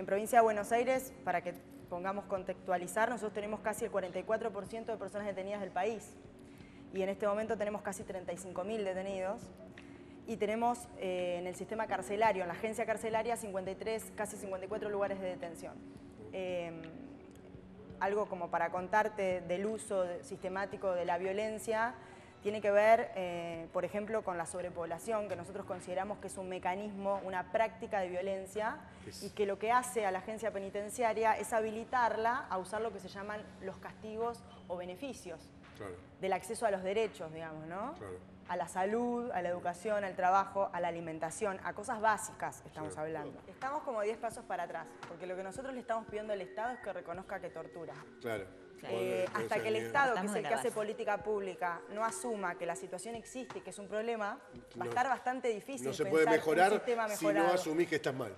En provincia de Buenos Aires, para que pongamos contextualizar, nosotros tenemos casi el 44% de personas detenidas del país. Y en este momento tenemos casi 35.000 detenidos. Y tenemos eh, en el sistema carcelario, en la agencia carcelaria, 53, casi 54 lugares de detención. Eh, algo como para contarte del uso sistemático de la violencia, tiene que ver, eh, por ejemplo, con la sobrepoblación, que nosotros consideramos que es un mecanismo, una práctica de violencia, y que lo que hace a la agencia penitenciaria es habilitarla a usar lo que se llaman los castigos o beneficios del acceso a los derechos, digamos, ¿no? A la salud, a la educación, al trabajo, a la alimentación, a cosas básicas estamos hablando. Estamos como 10 pasos para atrás, porque lo que nosotros le estamos pidiendo al Estado es que reconozca que tortura. Claro. Eh, hasta que el Estado, que es el que hace política pública, no asuma que la situación existe y que es un problema, va a estar bastante difícil No se puede pensar un mejorar sistema si no asumís que estás mal.